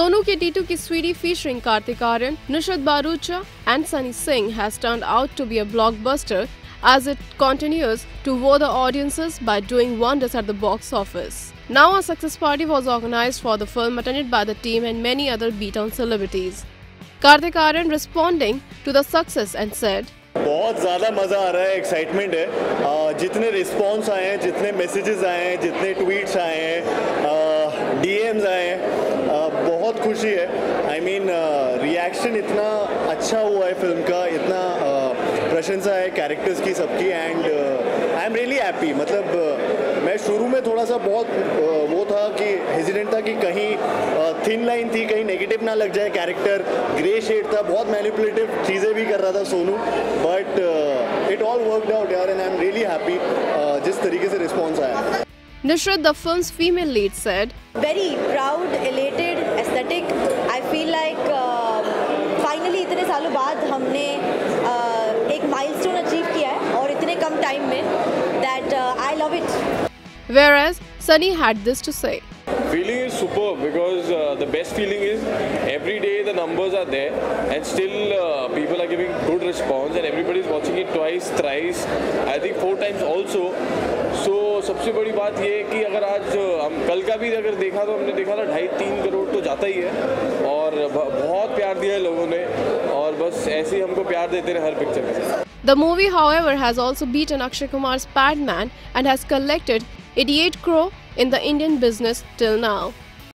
Sonu Ke Titu Ki Sweetie featuring Kartik Aryan, Nishad Barucha and Sunny Singh has turned out to be a blockbuster as it continues to wow the audiences by doing wonders at the box office. Now a success party was organized for the film attended by the team and many other beat-on celebrities. Kartik Aryan responding to the success and said, बहुत ज़्यादा मज़ा आ रहा है excitement है जितने response आए हैं जितने मैसेजेस आए हैं जितने ट्वीट्स आए हैं डीएम्स आए हैं आ, बहुत खुशी है। आई मीन रिएक्शन इतना अच्छा हुआ है फ़िल्म का इतना प्रशंसा है कैरेक्टर्स की सबकी and I am really happy मतलब आ, मैं शुरू में थोड़ा सा बहुत आ, वो था कि हेजिडेंट था कि कहीं थिन लाइन थी कहीं नेगेटिव ना लग जाए कैरेक्टर ग्रे शेड था बहुत मैनिपुलेटिव चीज़ें भी कर रहा था Sonu. But it all worked out यार and I am really happy जिस तरीके से रिस्पॉन्स आया। Nishrat, the film's female lead, said, Very proud, elated, aesthetic. I feel like uh, finally इतने सालों बाद हमने uh, एक माइलस्टोन अचीव किया है और इतने कम टाइम में that uh, I love it. whereas Sunny had this to say. Feeling is superb because uh, the best feeling is every day the numbers are there and still uh, people are giving good response and everybody is watching it twice, thrice, I think four times also. सबसे बड़ी बात ये है कि अगर आज हम कल का भी अगर देखा तो हमने देखा था ढाई तीन करोड़ तो जाता ही है और बहुत प्यार दिया है लोगों ने और बस ऐसे ही हमको प्यार देते रहे हर पिक्चर में the movie however has also beat an Akshay Kumar and has collected eighty eight crore in the Indian business till now